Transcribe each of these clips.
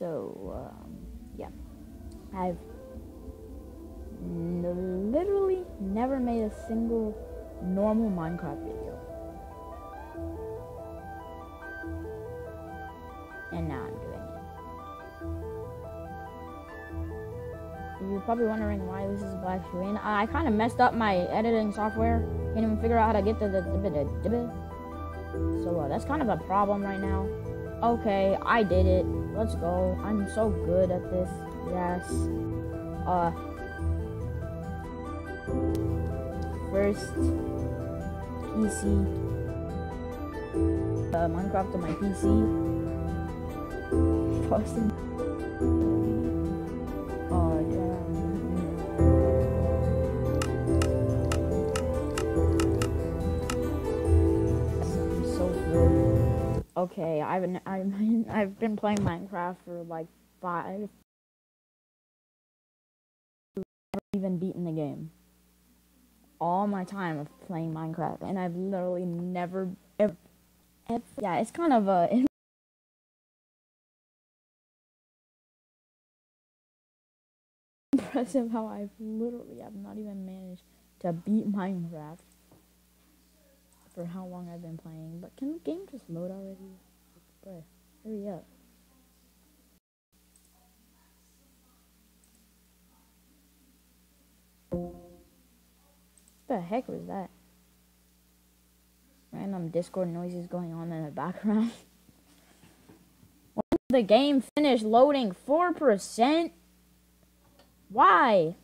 So, um, yeah. I've n- literally never made a single normal Minecraft video. And now I'm doing it. You're probably wondering why this is black screen. I kind of messed up my editing software. Can't even figure out how to get to the, the, the, the, the so uh, that's kind of a problem right now. Okay, I did it. Let's go. I'm so good at this. Yes. Uh. First PC. Uh, Minecraft on my PC. Posting. Okay, I've been, I've been, playing Minecraft for like five. Never even beaten the game. All my time of playing Minecraft, and I've literally never, ever, ever yeah, it's kind of a. Impressive how I've literally have not even managed to beat Minecraft for how long I've been playing. But can the game just load already? Bruh, hurry up. What the heck was that? Random Discord noises going on in the background. the game finished loading 4%? Why?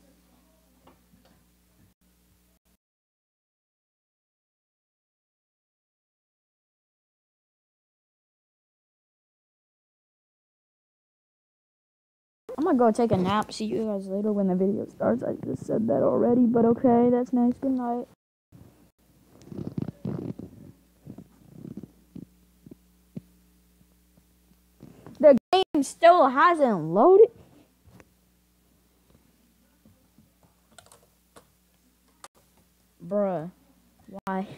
I'm gonna go take a nap. See you guys later when the video starts. I just said that already, but okay, that's nice. Good night. The game still hasn't loaded. Bruh, why?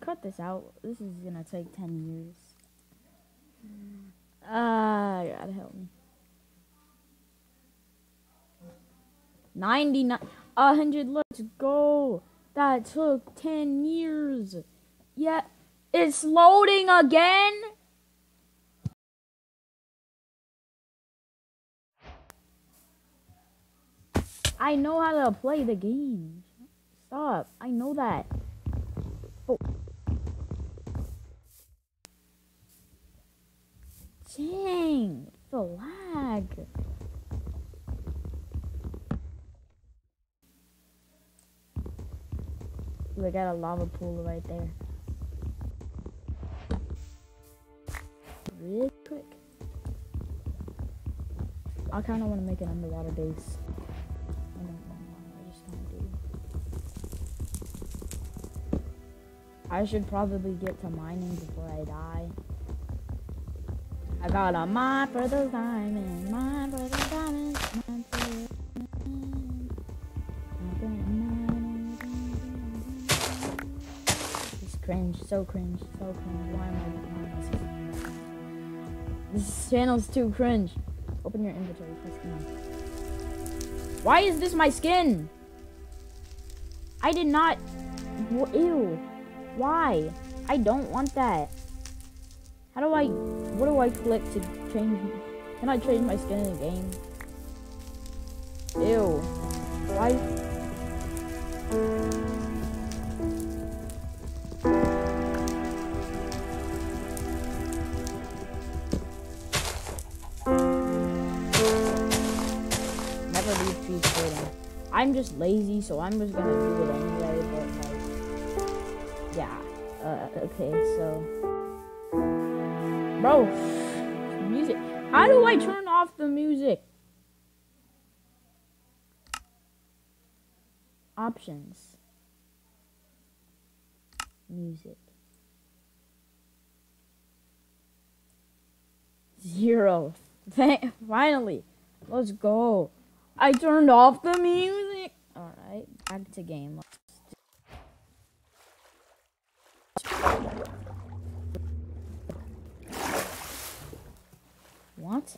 Cut this out. This is gonna take 10 years. Ah, uh, God help me. 99, 100, let's go. That took 10 years. Yeah, it's loading again. I know how to play the game. Stop. I know that. Oh. Dang, the lag. We got a lava pool right there. Real quick. I kind of want to make an underwater base. I don't know I just do. I should probably get to mining before I die. I got a mine for those diamonds, mine for those diamonds, mine for those It's cringe, so cringe, so cringe. Why am I doing this? Channel's too cringe. Open your inventory, press E. Why is this my skin? I did not. Ew. Why? I don't want that. How do I, what do I click to change, can I change my skin in the game? Ew. Why? Never leave trees fading. I'm just lazy, so I'm just gonna do it anyway, but like, yeah. Uh, okay, so. Bro, music. How do I turn off the music? Options. Music. Zero. Finally. Let's go. I turned off the music. Alright, back to game. What?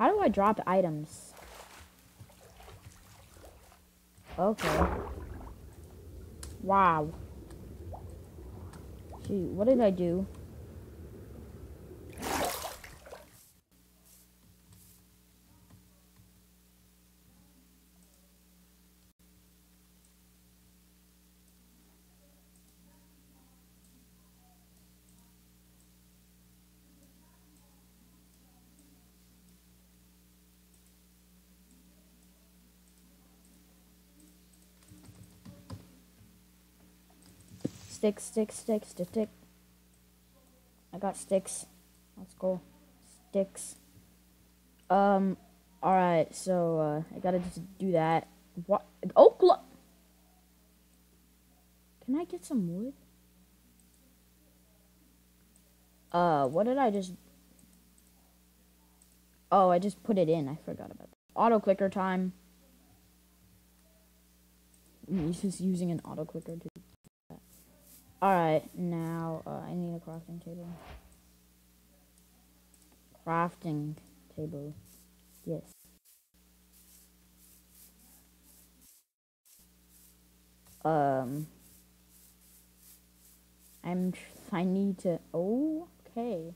How do I drop items? Okay. Wow. Gee, what did I do? Stick, stick, stick, stick, stick. I got sticks. Let's go. Sticks. Um, alright, so, uh, I gotta just do that. What? Oh, look! Can I get some wood? Uh, what did I just... Oh, I just put it in. I forgot about that. Auto clicker time. He's just using an auto clicker to Alright, now uh, I need a crafting table. Crafting table. Yes. Um. I'm. I need to. Oh, okay.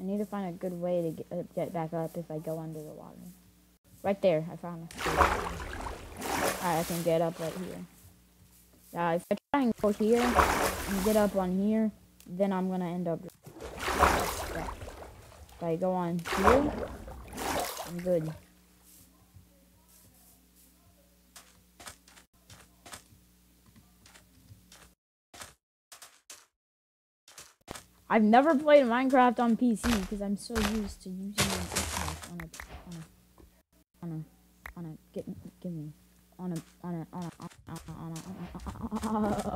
I need to find a good way to get, uh, get back up if I go under the water. Right there, I found it. Alright, I can get up right here. Yeah, if I try and go here and get up on here, then I'm gonna end up. Yeah. If I go on here, I'm good. I've never played Minecraft on PC because I'm so used to using on a on a on a on a get give me on a on a on a on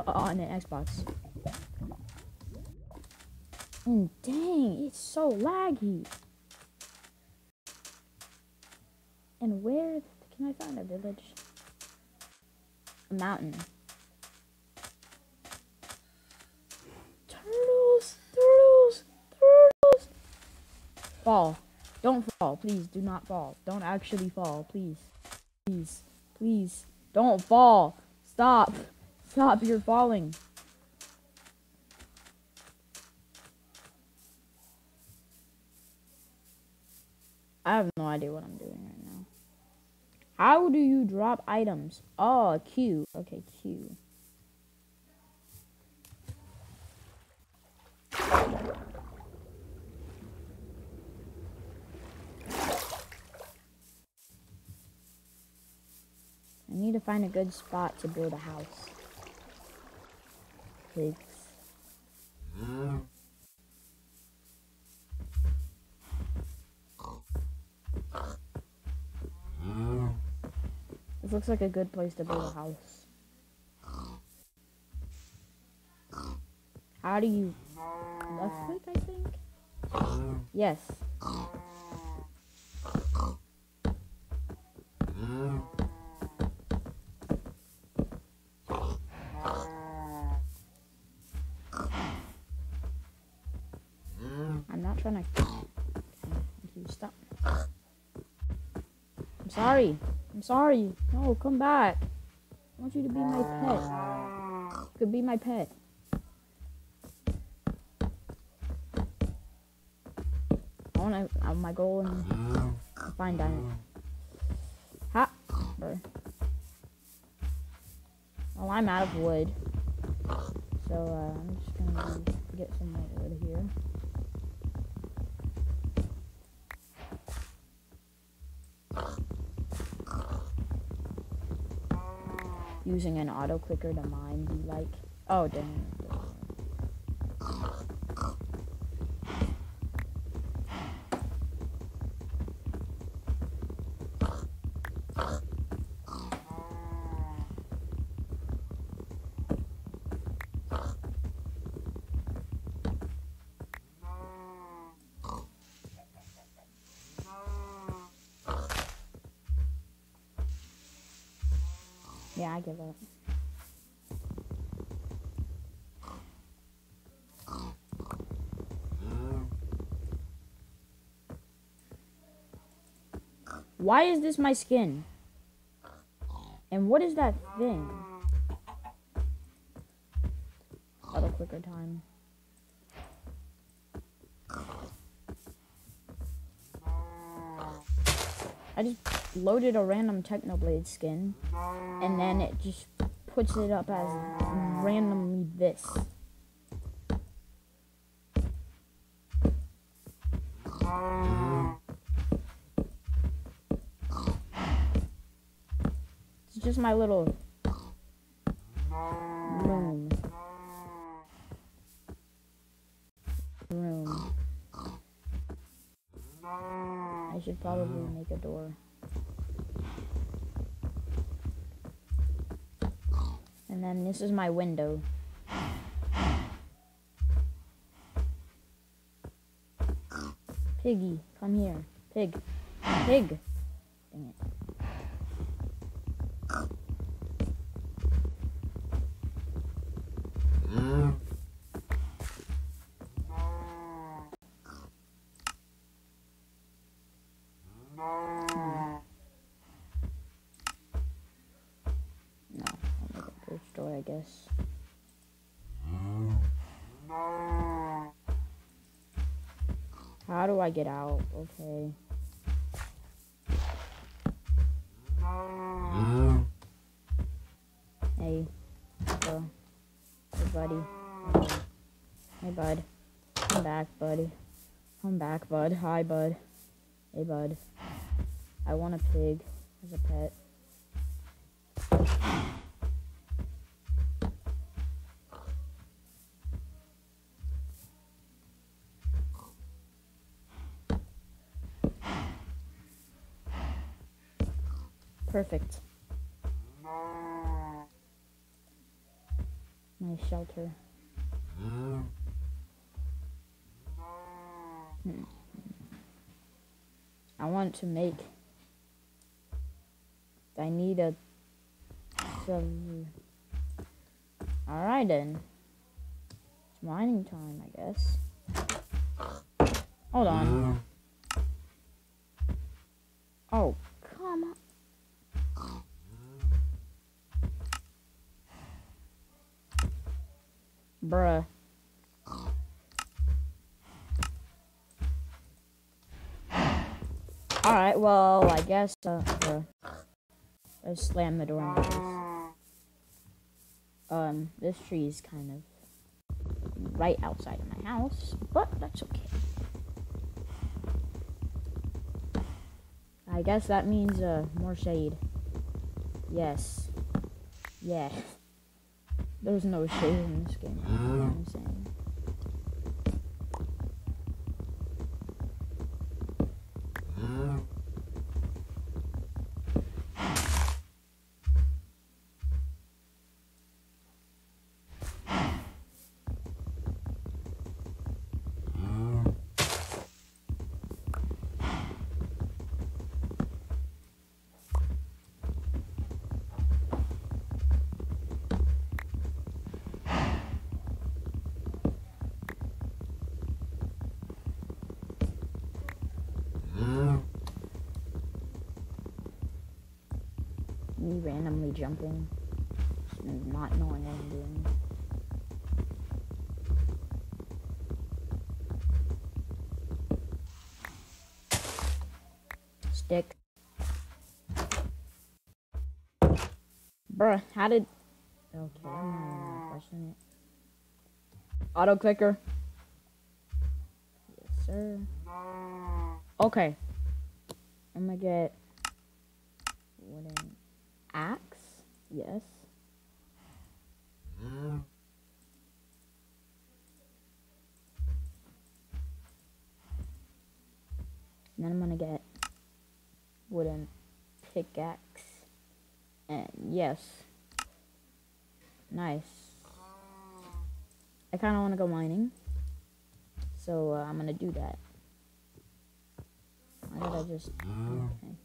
on an Xbox. And dang, it's so laggy. And where can I find a village? A mountain. Turtles, turtles, turtles. Fall. Don't fall, please. Do not fall. Don't actually fall, please. Please. Please. Don't fall. Stop. Stop. You're falling. I have no idea what I'm doing right now. How do you drop items? Oh, Q. Okay, Q. find a good spot to build a house. Pigs. This looks like a good place to build a house. How do you left click, I think? Yes. Not trying to. Stop. I'm sorry. I'm sorry. No, come back. I want you to be my pet. You could be my pet. I want to. My goal and find diamond. Ha. Well, I'm out of wood. So, uh, I'm just gonna get some more wood here. Using an auto clicker to mine be like. Oh, dang. Yeah, I give up. Why is this my skin? And what is that thing? Auto clicker time. I just loaded a random Technoblade skin, and then it just puts it up as randomly this. It's just my little room. Room. I should probably make a door. And then this is my window. Piggy, come here. Pig. Pig. I get out? Okay. Hey. Hello. Hey, buddy. Hey, bud. Come back, buddy. Come back, bud. Hi, bud. Hey, bud. I want a pig as a pet. Perfect. Nice shelter. Hmm. I want to make. I need a. Alright then. It's mining time, I guess. Hold on. Oh, come on. Bruh. Alright, well, I guess, uh. Let's slam the door in my. Um, this tree is kind of right outside of my house, but that's okay. I guess that means, uh, more shade. Yes. Yeah. There's no shade in this game. You know what I'm saying. Me randomly jumping and not knowing what I'm doing. Stick. Bruh, how did... Okay, I'm it. Auto clicker. Yes, sir. Okay. I'm gonna get axe. Yes. And then I'm gonna get wooden pickaxe. And yes. Nice. I kind of want to go mining. So uh, I'm gonna do that. Why did I just... Okay.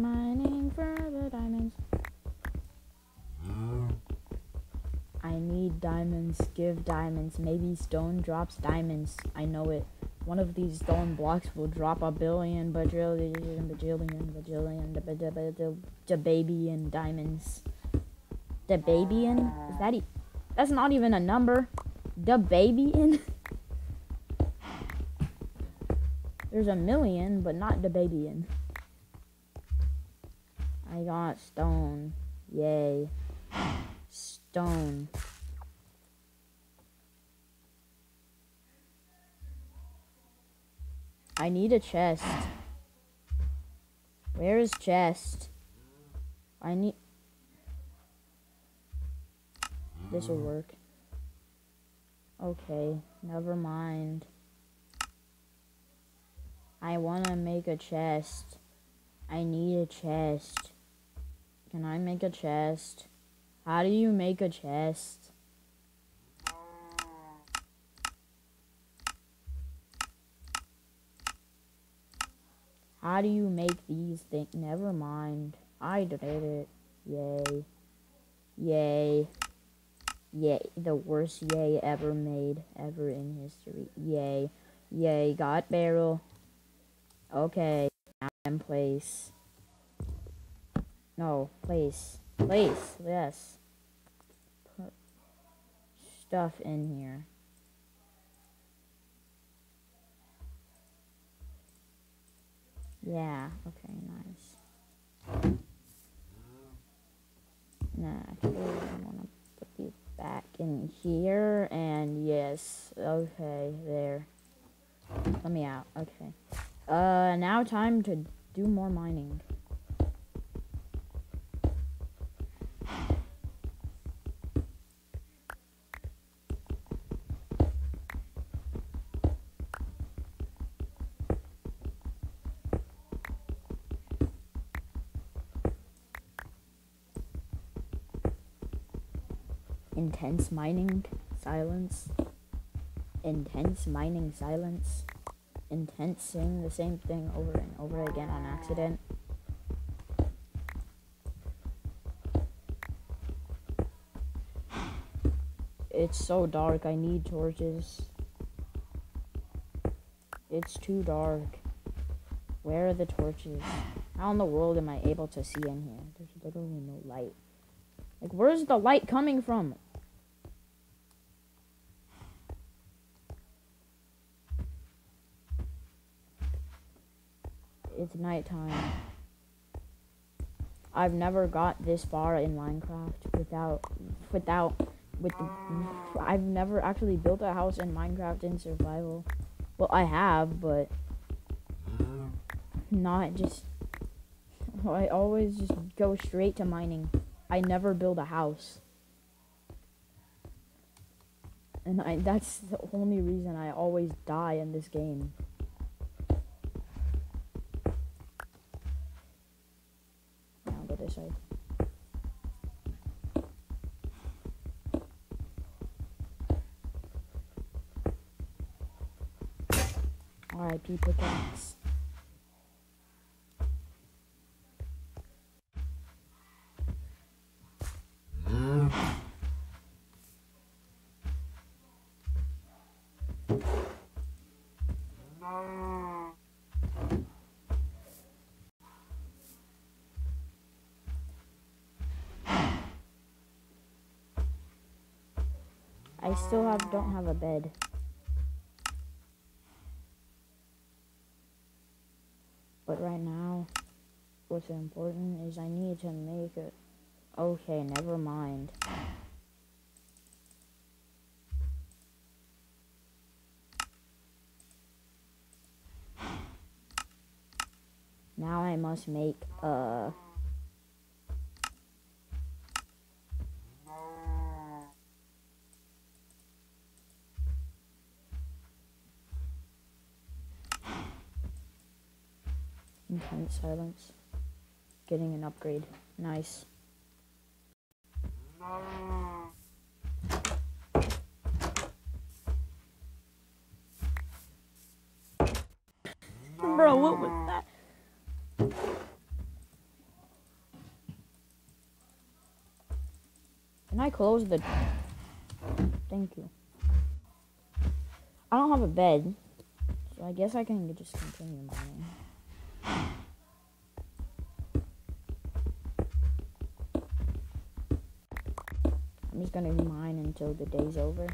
Mining for the diamonds. Oh. I need diamonds. Give diamonds. Maybe stone drops diamonds. I know it. One of these stone blocks will drop a billion, bajillion, bajillion, bajillion, the, the baby and diamonds. The baby in? Is that e That's not even a number. The baby in? There's a million, but not the baby in. I got stone. Yay. Stone. I need a chest. Where is chest? I need... This will work. Okay, never mind. I want to make a chest. I need a chest. Can I make a chest? How do you make a chest? How do you make these things? Never mind. I did it. Yay. Yay. Yay. The worst yay ever made. Ever in history. Yay. Yay. Got barrel. Okay. Now I'm place. No. Place. Place. Yes. Put stuff in here. Yeah, okay, nice. Nah, actually, I want to put these back in here, and yes, okay, there. Let me out, okay. Uh, now time to do more mining. Intense mining silence, intense mining silence, intense saying the same thing over and over again on accident. It's so dark, I need torches. It's too dark. Where are the torches? How in the world am I able to see in here? There's literally no light. Like, where's the light coming from? It's nighttime. I've never got this far in Minecraft without, without, with the, I've never actually built a house in Minecraft in survival. Well, I have, but not just, I always just go straight to mining. I never build a house. And I, that's the only reason I always die in this game. R.I.P. pickaxe. I still have don't have a bed. But right now, important is I need to make it. Okay, never mind. Now I must make, uh... Intense silence getting an upgrade. Nice. Bro, what was that? Can I close the... Thank you. I don't have a bed, so I guess I can just continue mining. Just gonna mine until the day's over.